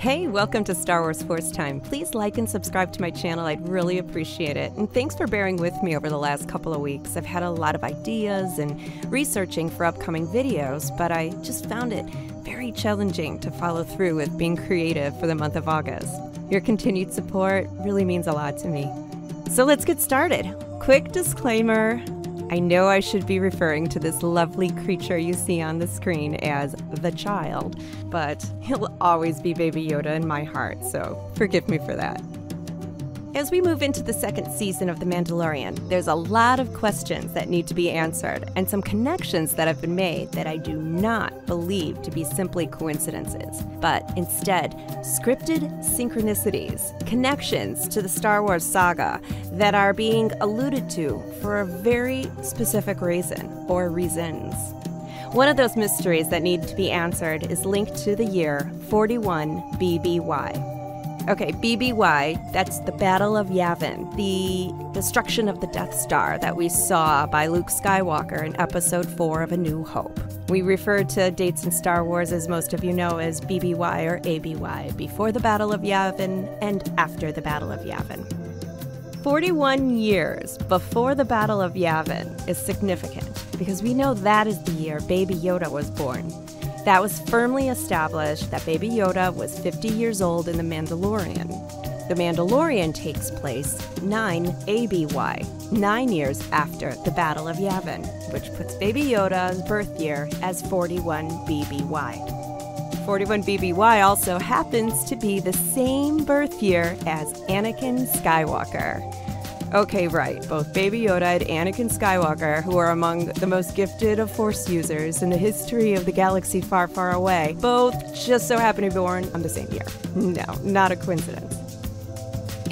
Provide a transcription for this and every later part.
Hey, welcome to Star Wars Force Time. Please like and subscribe to my channel. I'd really appreciate it. And thanks for bearing with me over the last couple of weeks. I've had a lot of ideas and researching for upcoming videos, but I just found it very challenging to follow through with being creative for the month of August. Your continued support really means a lot to me. So let's get started. Quick disclaimer I know I should be referring to this lovely creature you see on the screen as the child, but he'll always be Baby Yoda in my heart, so forgive me for that. As we move into the second season of The Mandalorian, there's a lot of questions that need to be answered and some connections that have been made that I do not believe to be simply coincidences, but instead scripted synchronicities, connections to the Star Wars saga that are being alluded to for a very specific reason or reasons. One of those mysteries that need to be answered is linked to the year 41 BBY. Okay, BBY, that's the Battle of Yavin, the destruction of the Death Star that we saw by Luke Skywalker in Episode 4 of A New Hope. We refer to dates in Star Wars, as most of you know, as BBY or ABY, before the Battle of Yavin and after the Battle of Yavin. 41 years before the Battle of Yavin is significant because we know that is the year Baby Yoda was born. That was firmly established that Baby Yoda was 50 years old in The Mandalorian. The Mandalorian takes place 9 ABY, nine years after the Battle of Yavin, which puts Baby Yoda's birth year as 41 BBY. 41 BBY also happens to be the same birth year as Anakin Skywalker. Okay, right. Both Baby Yoda and Anakin Skywalker, who are among the most gifted of Force users in the history of the galaxy far, far away, both just so happen to be born on the same year. No, not a coincidence.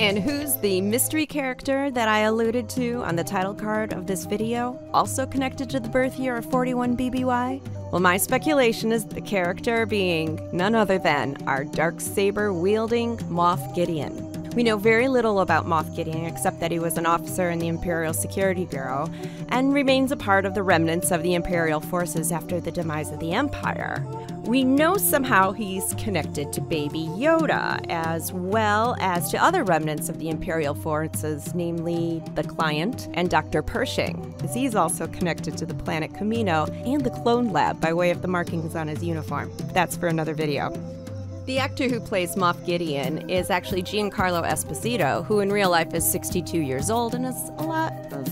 And who's the mystery character that I alluded to on the title card of this video, also connected to the birth year of 41 BBY? Well, my speculation is the character being none other than our dark saber wielding Moff Gideon. We know very little about Moff Gideon except that he was an officer in the Imperial Security Bureau and remains a part of the remnants of the Imperial forces after the demise of the Empire. We know somehow he's connected to Baby Yoda, as well as to other remnants of the Imperial forces, namely the Client and Dr. Pershing, as he's also connected to the planet Kamino and the Clone Lab by way of the markings on his uniform. That's for another video. The actor who plays Moff Gideon is actually Giancarlo Esposito, who in real life is 62 years old and has a lot of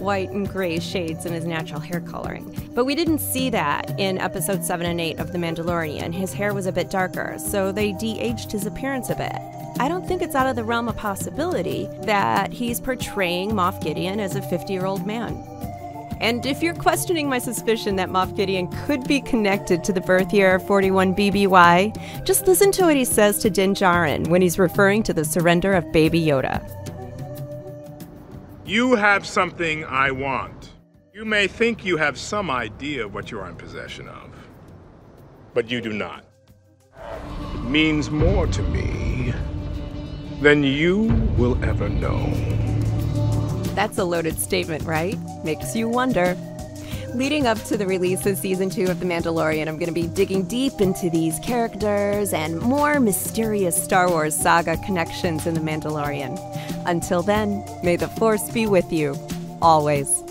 white and gray shades in his natural hair coloring. But we didn't see that in episode 7 and 8 of The Mandalorian. His hair was a bit darker, so they de aged his appearance a bit. I don't think it's out of the realm of possibility that he's portraying Moff Gideon as a 50 year old man. And if you're questioning my suspicion that Moff Gideon could be connected to the birth year 41 BBY, just listen to what he says to Din Djarin when he's referring to the surrender of Baby Yoda. You have something I want. You may think you have some idea of what you are in possession of, but you do not. It means more to me than you will ever know. That's a loaded statement, right? Makes you wonder. Leading up to the release of season two of The Mandalorian, I'm going to be digging deep into these characters and more mysterious Star Wars saga connections in The Mandalorian. Until then, may the Force be with you, always.